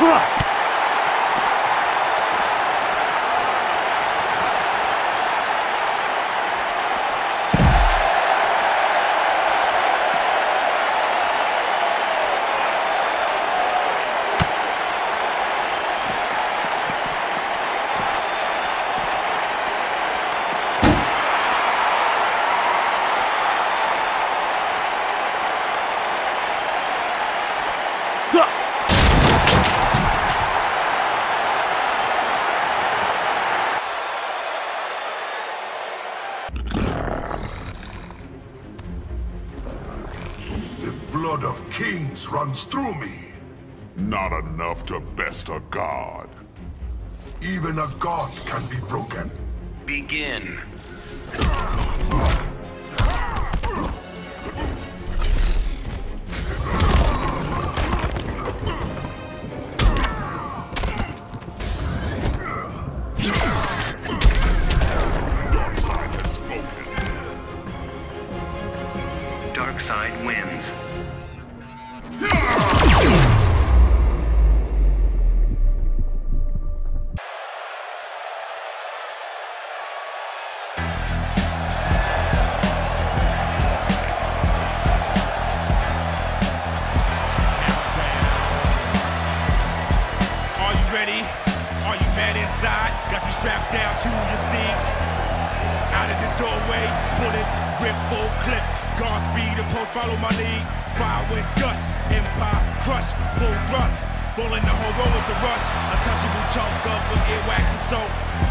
The kings runs through me. Not enough to best a god. Even a god can be broken. Begin. Ready? Are you mad inside? Got you strapped down to your seats. Out of the doorway, bullets rip full clip. Guard speed, and post, follow my lead. Fire winds gust, empire crush, full thrust. Falling the whole row with the rush. Untouchable chunk up with earwax and soap.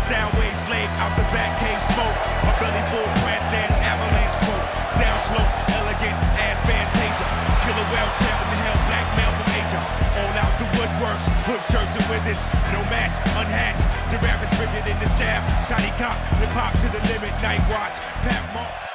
Sound waves laid out the back cave smoke. My belly full crash dance, avalanche quote. Down slope, elegant ass fantasia. Killer tail in the hell, blackmail from Asia. All out woodworks, hood shirts and wizards. No match, unhatched. The rap is rigid in the shaft. Shiny cop, hip hop to the limit. Night watch, Pat Mark.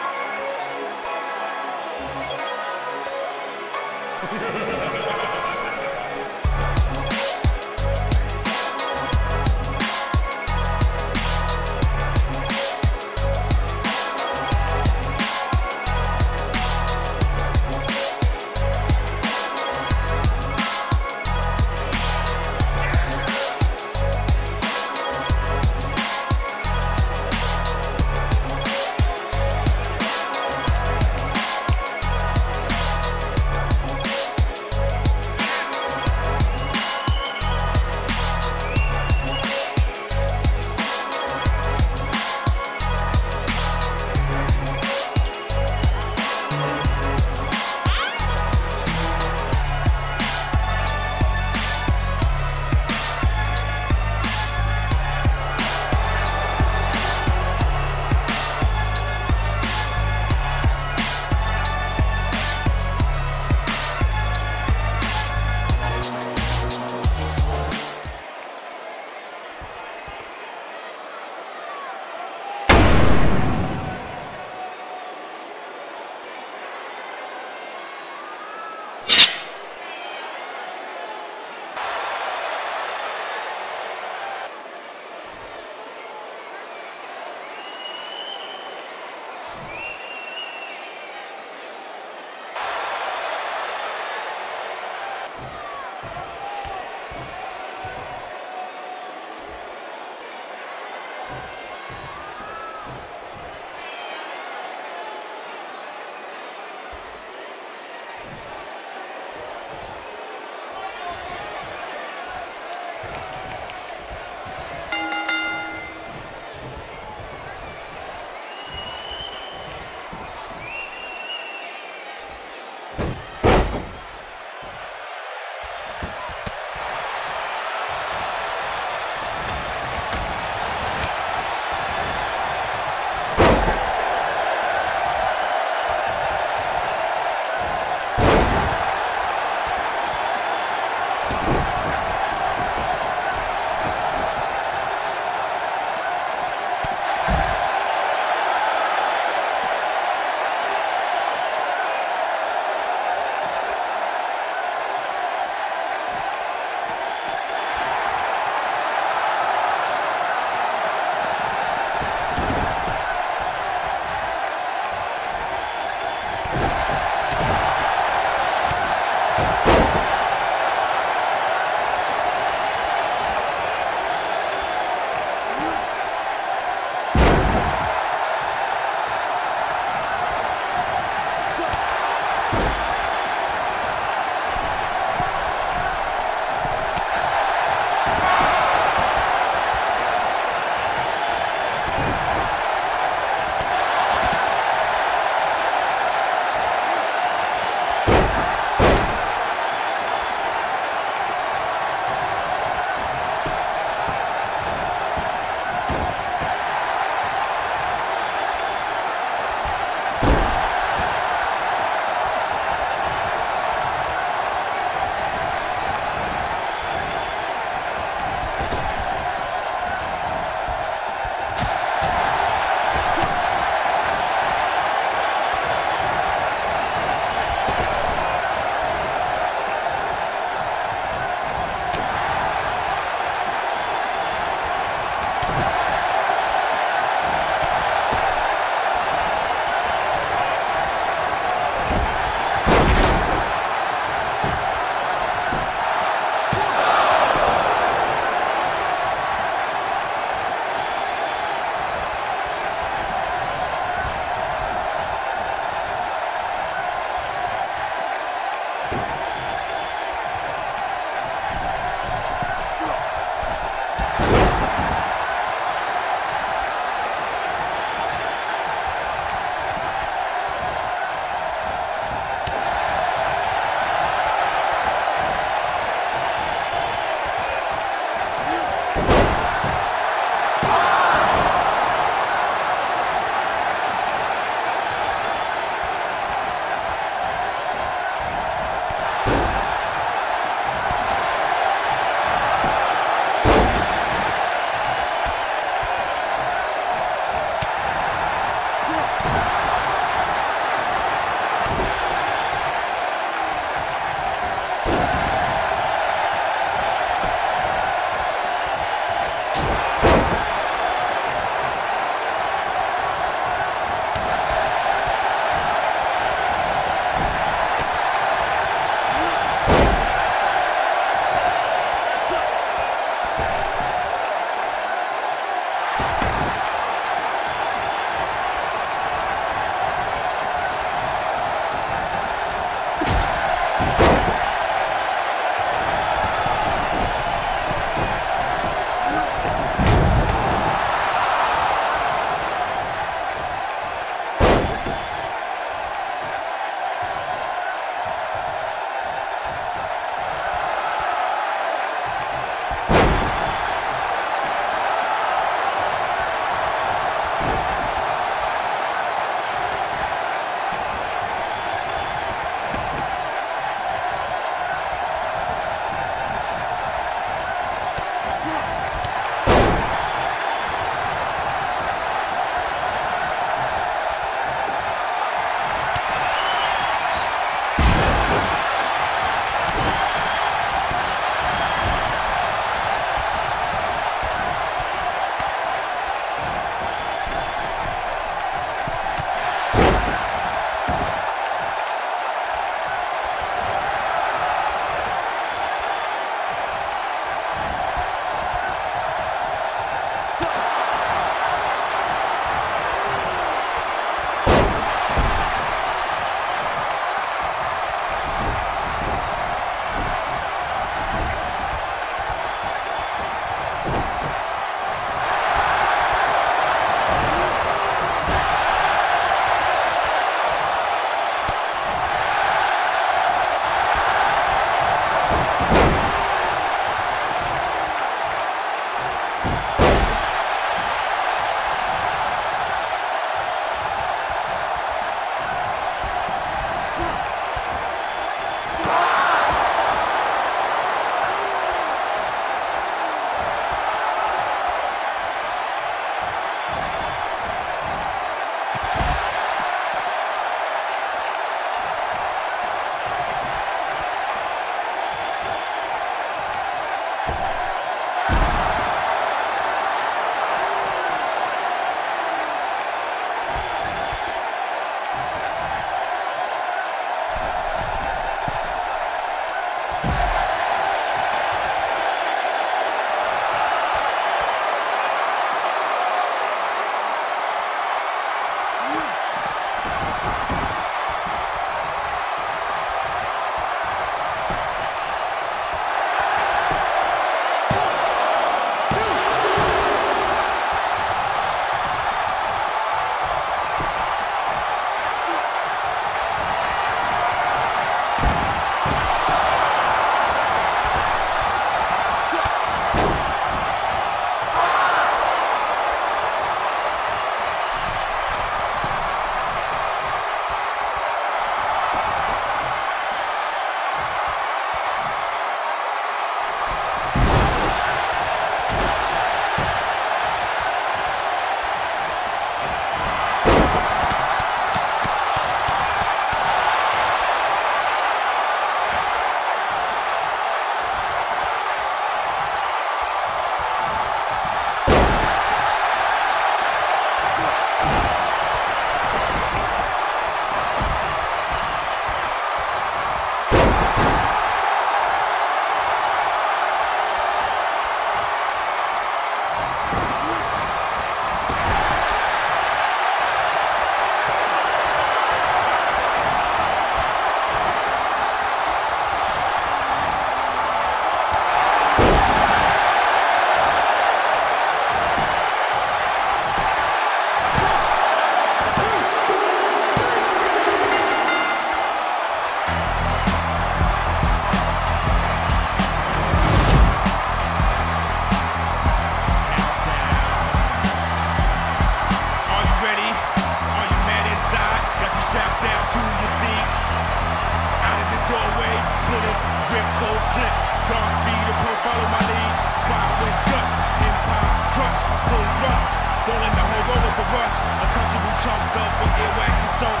Soap.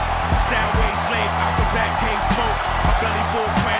Sound wave slave, out the back cave smoke. A belly full cramp.